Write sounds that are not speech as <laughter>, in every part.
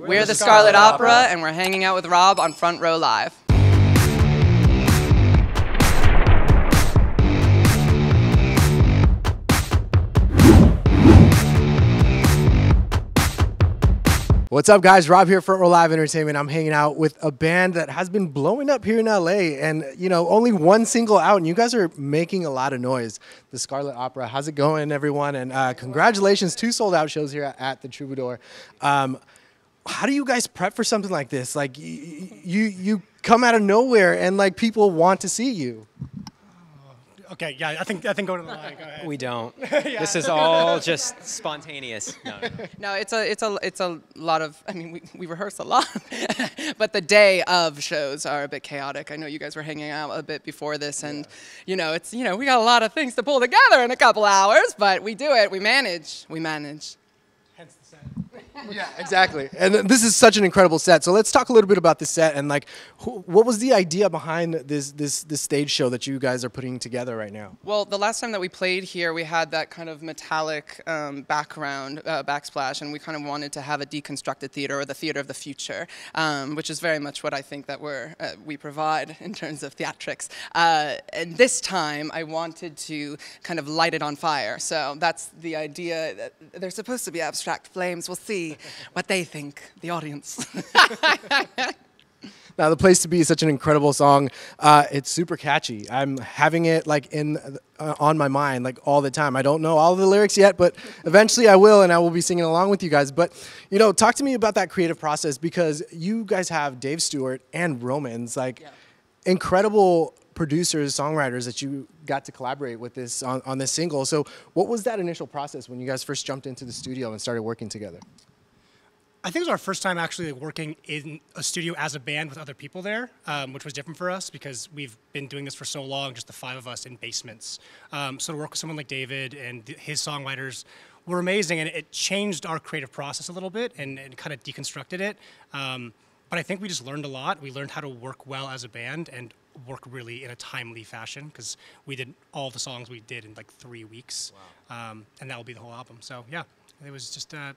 We're the Scarlet Opera, and we're hanging out with Rob on Front Row Live. What's up, guys? Rob here for Row Live Entertainment. I'm hanging out with a band that has been blowing up here in LA, and you know, only one single out, and you guys are making a lot of noise. The Scarlet Opera. How's it going, everyone? And uh, congratulations, two sold out shows here at the Troubadour. Um, how do you guys prep for something like this? Like, y- you you come out of nowhere, and like people want to see you. Okay, yeah, I think I think go to the line. Go ahead. We don't. <laughs> This is all just spontaneous. No, no. No, it's a it's a it's a lot of. I mean, we, we rehearse a lot, <laughs> but the day of shows are a bit chaotic. I know you guys were hanging out a bit before this, and you know, it's you know, we got a lot of things to pull together in a couple hours, but we do it. We manage. We manage. Hence the set. <laughs> Yeah, exactly. And th- this is such an incredible set. So let's talk a little bit about the set and like, wh- what was the idea behind this this this stage show that you guys are putting together right now? Well, the last time that we played here, we had that kind of metallic um, background, uh, backsplash, and we kind of wanted to have a deconstructed theater or the theater of the future, um, which is very much what I think that we're uh, we provide <laughs> in terms of theatrics. Uh, and this time, I wanted to kind of light it on fire. So that's the idea. That they're supposed to be abstract flames. We'll see what they think, the audience. <laughs> Now, the place to be is such an incredible song. Uh, it's super catchy. I'm having it like in uh, on my mind like all the time. I don't know all the lyrics yet, but eventually I will, and I will be singing along with you guys. But you know, talk to me about that creative process because you guys have Dave Stewart and RØMANS, like Yeah. incredible producers, songwriters that you got to collaborate with this on, on this single. So, what was that initial process when you guys first jumped into the studio and started working together? I think it was our first time actually working in a studio as a band with other people there, um, which was different for us because we've been doing this for so long, just the five of us in basements. Um, so to work with someone like David and his songwriters were amazing, and it changed our creative process a little bit and, and kind of deconstructed it. Um, but I think we just learned a lot. We learned how to work well as a band and work really in a timely fashion because we did all the songs we did in like three weeks, um, and that will be the whole album. So yeah, it was just. Uh,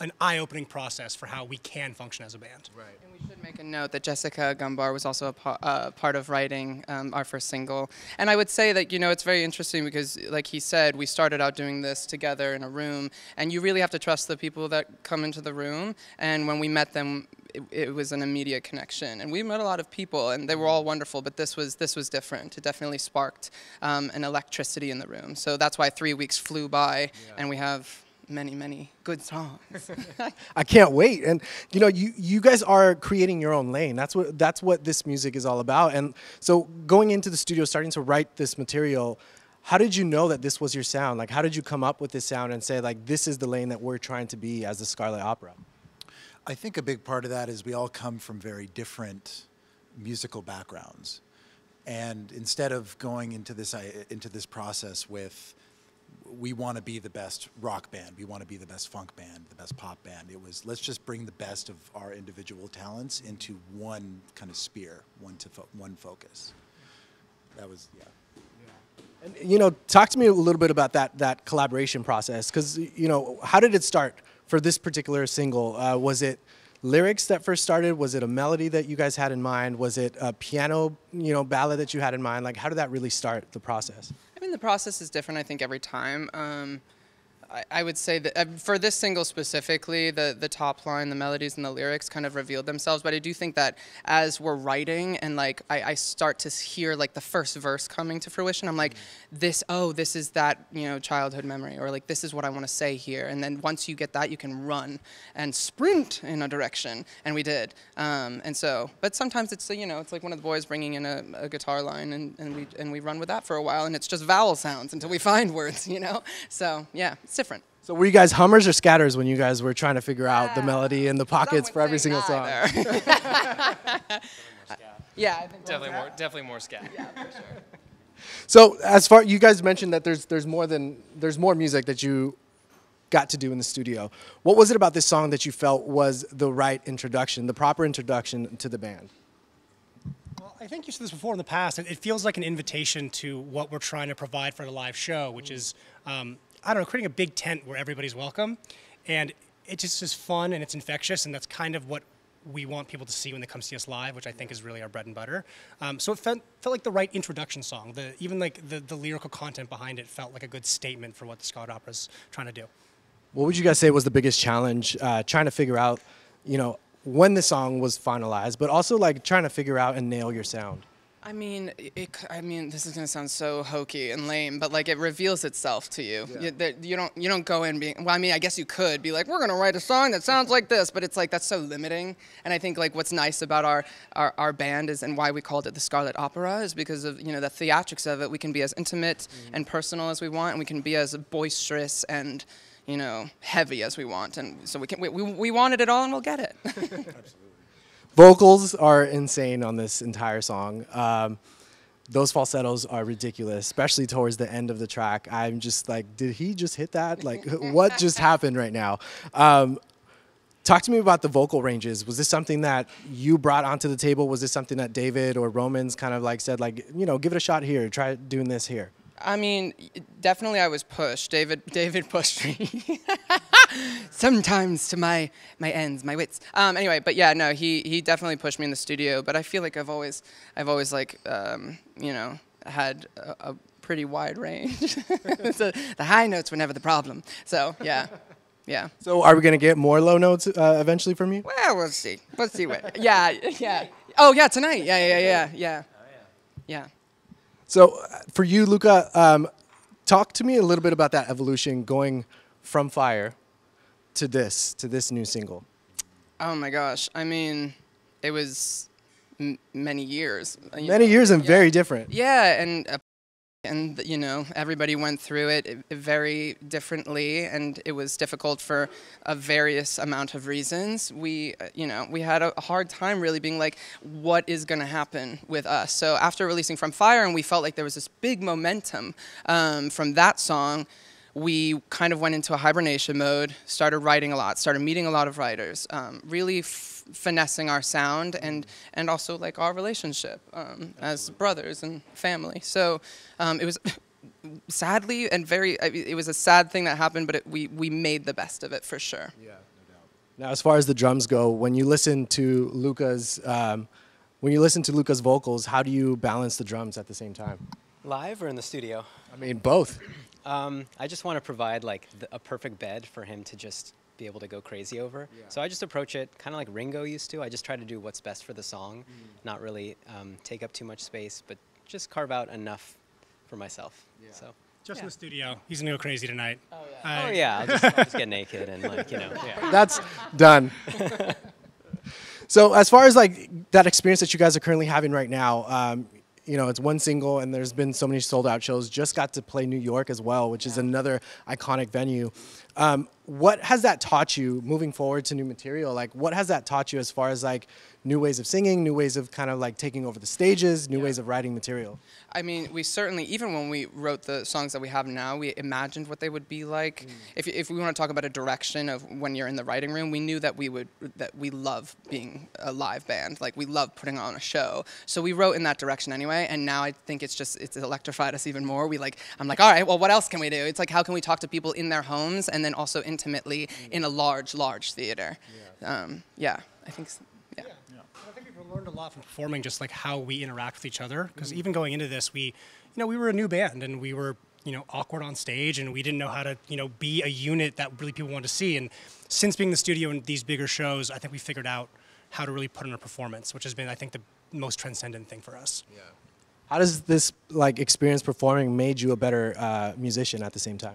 an eye-opening process for how we can function as a band. Right. And we should make a note that Jessica Gumbar was also a pa- uh, part of writing um, our first single. And I would say that, you know, it's very interesting because, like he said, we started out doing this together in a room, and you really have to trust the people that come into the room. And when we met them, it, it was an immediate connection. And we met a lot of people, and they were all wonderful, but this was, this was different. It definitely sparked um, an electricity in the room. So that's why three weeks flew by, and we have many, many good songs. <laughs> I can't wait. And you know, you you guys are creating your own lane. That's what that's what this music is all about. And so going into the studio, starting to write this material, how did you know that this was your sound? Like, how did you come up with this sound and say like, this is the lane that we're trying to be as the Scarlet Opera? I think a big part of that is we all come from very different musical backgrounds, and instead of going into this into this process with we want to be the best rock band, we want to be the best funk band, the best pop band. It was let's just bring the best of our individual talents into one kind of spear, one to fo- one focus. That was yeah. And you know, talk to me a little bit about that that collaboration process, because you know, how did it start for this particular single? Uh, was it lyrics that first started? Was it a melody that you guys had in mind? Was it a piano, you know, ballad that you had in mind? Like, how did that really start the process? I mean, the process is different, I think, every time. Um, I, I would say that uh, for this single specifically, the, the top line, the melodies, and the lyrics kind of revealed themselves. But I do think that as we're writing and like I, I start to hear like the first verse coming to fruition, I'm like, this, oh, this is that, you know, childhood memory, or like, this is what I want to say here. And then once you get that, you can run and sprint in a direction. And we did. Um, and so, but sometimes it's, you know, it's like one of the boys bringing in a, a guitar line and, and, we, and we run with that for a while. And it's just vowel sounds until we find words, you know? So, yeah, it's different. So were you guys hummers or scatters when you guys were trying to figure out the melody and the pockets for every single song? <laughs> yeah, I think Definitely more, definitely more scat. Yeah, for sure. So as far you guys mentioned that there's there's more than there's more music that you got to do in the studio. What was it about this song that you felt was the right introduction, the proper introduction to the band? Well, I think you said this before in the past. It, it feels like an invitation to what we're trying to provide for the live show, which is, um, I don't know, creating a big tent where everybody's welcome. And it just is fun and it's infectious, and that's kind of what we want people to see when they come see us live, which I think is really our bread and butter. Um, so it felt, felt like the right introduction song. The, even like the, the lyrical content behind it felt like a good statement for what the Scarlet Opera's trying to do. What would you guys say was the biggest challenge uh, trying to figure out, you know, when the song was finalized, but also like trying to figure out and nail your sound? I mean, it, I mean, this is gonna sound so hokey and lame, but like it reveals itself to you. You, that you don't, you don't go in being. Well, I mean, I guess you could be like, we're gonna write a song that sounds like this, but it's like that's so limiting. And I think like what's nice about our, our, our band is, and why we called it the Scarlet Opera, is because of you know the theatrics of it. We can be as intimate Mm-hmm. and personal as we want, and we can be as boisterous and you know heavy as we want. And so we can, we, we, we wanted it all, and we'll get it. <laughs> Vocals are insane on this entire song. Um, those falsettos are ridiculous, especially towards the end of the track. I'm just like, did he just hit that? Like, <laughs> what just happened right now? Um, talk to me about the vocal ranges. Was this something that you brought onto the table? Was this something that David or RØMANS kind of like said, like, you know, give it a shot here, try doing this here? I mean, definitely I was pushed. David <laughs> David pushed me. <laughs> Sometimes to my my ends, my wits. Um, anyway, but yeah, no, he he definitely pushed me in the studio. But I feel like I've always I've always like um, you know had a, a pretty wide range. <laughs> so the high notes were never the problem. So yeah, yeah. <laughs> So, are we gonna get more low notes uh, eventually from you? Well, we'll see. We'll see what. Yeah, yeah. Oh yeah, tonight. Yeah, yeah, yeah, yeah. Yeah. So, uh, for you, Luca, um, talk to me a little bit about that evolution going from Fire to this, to this new single. Oh my gosh. I mean, it was m- many years. Many know, years and yeah. very different. Yeah, and uh, and you know everybody went through it uh, very differently, and it was difficult for a various amount of reasons. We, uh, you know, we had a hard time really being like, what is going to happen with us? So after releasing From Fire, and we felt like there was this big momentum um, from that song. We kind of went into a hibernation mode, started writing a lot, started meeting a lot of writers, um, really f- finessing our sound and and also like our relationship um, as brothers and family. So um, it was <laughs> sadly and very it was a sad thing that happened, but it, we we made the best of it for sure. Yeah, no doubt. Now, as far as the drums go, when you listen to Luca's, um, when you listen to Luca's vocals, how do you balance the drums at the same time? Live or in the studio? I mean, both. Um, I just want to provide like the, a perfect bed for him to just be able to go crazy over. So I just approach it kind of like Ringo used to. I just try to do what's best for the song, not really um, take up too much space, but just carve out enough for myself. So. Just in the studio. He's gonna go crazy tonight. Oh Oh yeah, I'll just, I'll just get naked and like you know. <laughs> Yeah. That's done. <laughs> so, as far as like that experience that you guys are currently having right now, um, you know, it's one single, and there's been so many sold out shows. Just got to play New York as well, which is another iconic venue. Um, what has that taught you moving forward to new material? Like, what has that taught you as far as like new ways of singing, new ways of kind of like taking over the stages, new ways of writing material? I mean, we certainly, even when we wrote the songs that we have now, we imagined what they would be like. If, if we want to talk about a direction of when you're in the writing room, we knew that we would, that we love being a live band. Like, we love putting on a show. So we wrote in that direction anyway. And now I think it's just, it's electrified us even more. We like, I'm like, all right, well, what else can we do? It's like, how can we talk to people in their homes and then also intimately in a large, large theater? Yeah, um, yeah I think, so. yeah. I think we've learned a lot from performing, just like how we interact with each other. Because even going into this, we, you know, we were a new band and we were, you know, awkward on stage and we didn't know how to, you know, be a unit that really people wanted to see. And since being in the studio and these bigger shows, I think we figured out how to really put in a performance, which has been, I think, the most transcendent thing for us. Yeah. How does this like experience performing made you a better uh, musician at the same time?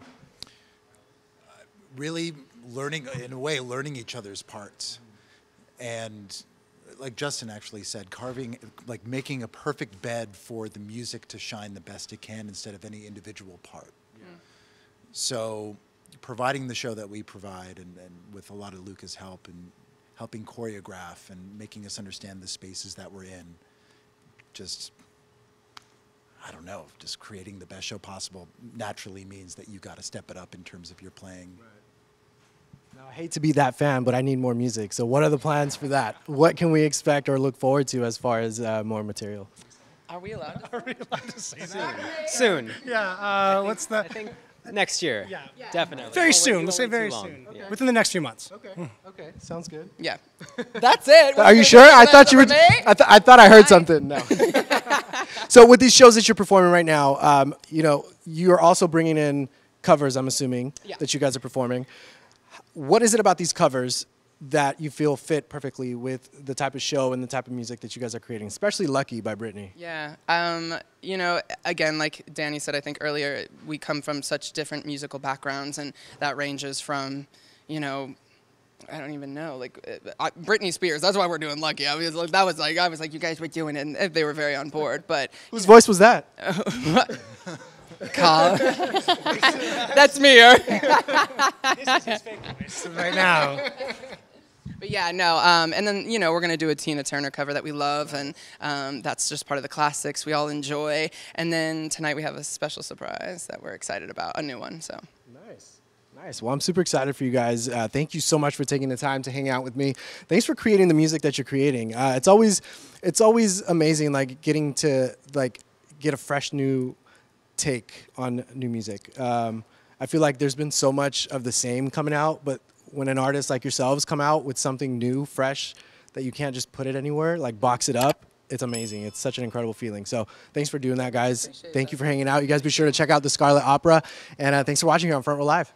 really learning in a way learning each other's parts and like justin actually said carving like making a perfect bed for the music to shine the best it can instead of any individual part. So providing the show that we provide and, and with a lot of luca's help and helping choreograph and making us understand the spaces that we're in just I don't know, just creating the best show possible naturally means that you got to step it up in terms of your playing. Now, I hate to be that fan, but I need more music. So, what are the plans for that? What can we expect or look forward to as far as uh, more material? Are we allowed? <laughs> Are we allowed to say that? Soon. Yeah. Uh, what's the? I think Next year. Yeah. Definitely. Very Won't wait- soon. won't Let's say very long. soon. Yeah. Within the next few months. Okay. Okay. Sounds good. Yeah. <laughs> That's it. Are you sure? I thought you were. I, th- I thought I heard something. No. <laughs> so with these shows that you're performing right now, um, you know, you are also bringing in covers. I'm assuming Yeah. that you guys are performing. What is it about these covers that you feel fit perfectly with the type of show and the type of music that you guys are creating? Especially "Lucky" by Britney. Yeah. Um, you know, again, like Danny said, I think earlier, we come from such different musical backgrounds, and that ranges from, you know, I don't even know, like uh, I- Britney Spears. That's why we're doing Lucky. I was like, that was like, I was like, you guys were doing it, and they were very on board. But Whose voice was that? <laughs> Kyle, <laughs> that's me. or- right now. But yeah, no. Um, and then you know we're gonna do a Tina Turner cover that we love, and um, that's just part of the classics we all enjoy. And then tonight we have a special surprise that we're excited about, a new one. So. Nice. Nice. Well, I'm super excited for you guys. Uh, thank you so much for taking the time to hang out with me. Thanks for creating the music that you're creating. Uh, it's always, it's always amazing, like getting to like get a fresh new take on new music. Um, I feel like there's been so much of the same coming out, but when an artist like yourselves come out with something new, fresh, that you can't just put it anywhere, like box it up, it's amazing. It's such an incredible feeling. So thanks for doing that, guys. Thank you for hanging out. You guys be sure to check out the Scarlet Opera, and uh, thanks for watching here on Front Row Live.